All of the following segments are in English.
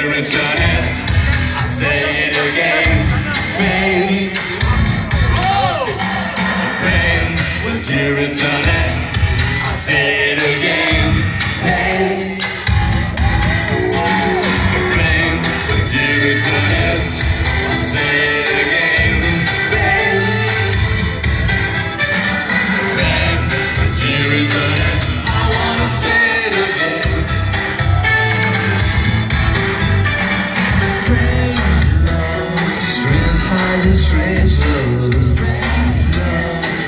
favorite giants. I say it again, baby. strange love.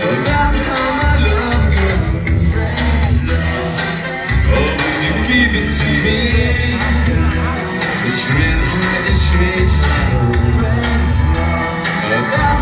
About how my love goes. Oh, when you give it to me, it's strange, it's strange love.